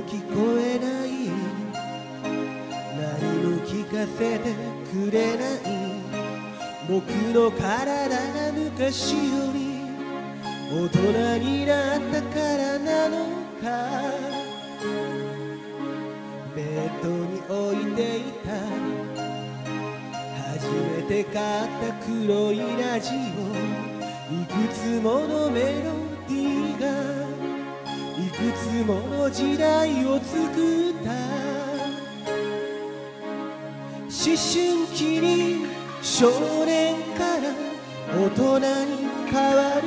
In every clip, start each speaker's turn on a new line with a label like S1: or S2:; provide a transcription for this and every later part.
S1: も聞こえない何も聞かせてくれない僕の体が昔より大人になったからなのか？ベッドに置いていた初めて買った黒いラジオ。いくつものメロディーがつもの時代を作った。思春期に少年から大人に変わる。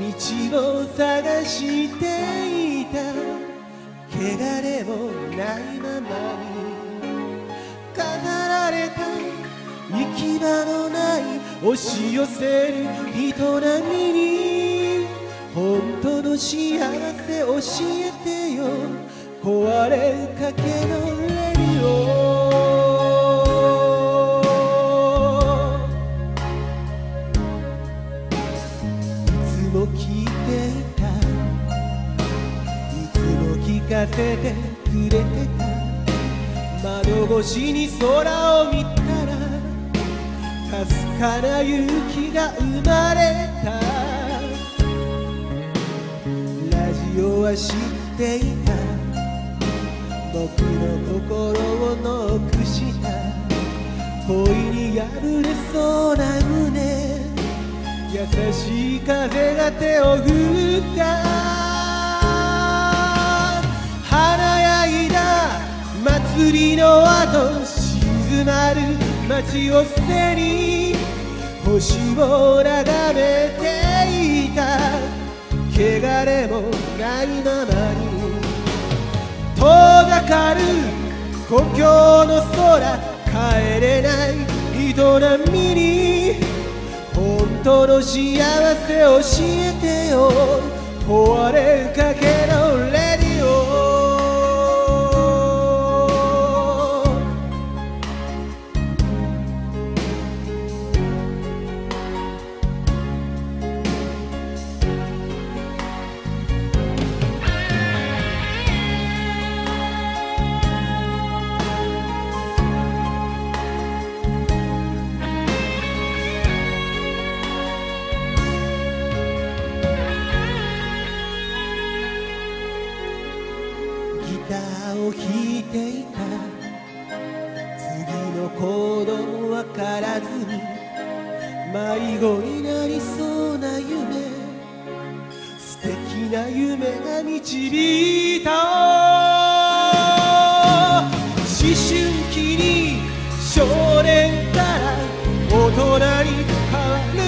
S1: 道を探していた。汚れもないままに。飾られた行き場のない押し寄せる人並みに。本当の幸せ教えてよ。壊れかけのレディオいつも聞いていた。いつも聞かせてくれてた。窓越しに空を見たらかすかな勇気が生まれた。ラジオは知っていた。僕の心をノックした。恋に破れそうな胸。優しい風が手を振った。華やいだ。祭りの後静まる街を背に。星を眺めて。汚れもないままに遠ざかる故郷の空帰れない人並みに。本当の幸せ教えてよ。壊れかけのレを弾いていた。次のコードもわからずに迷子になりそうな夢。素敵な夢が導いた。思春期に少年から大人に変わる。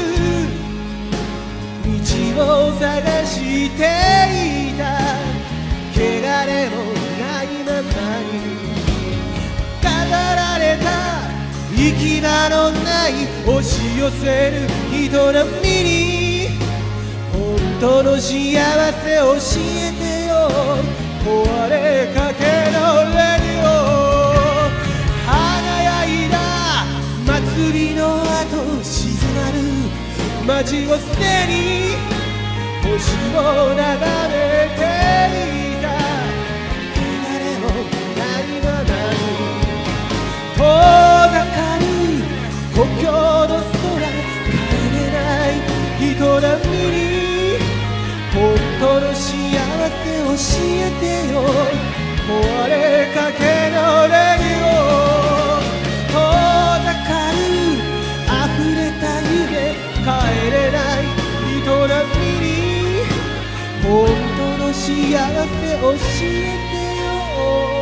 S1: 道を探していた。行き場のない押し寄せる人並みに本当の幸せ教えてよ。壊れかけのレディオ。華やいだ祭りの後静まる街を捨てに星を眺めていたの幸せ教えてよ壊れかけのレディオ遠ざかる溢れた夢。帰れない。人並みに。本当の幸せ教えてよ。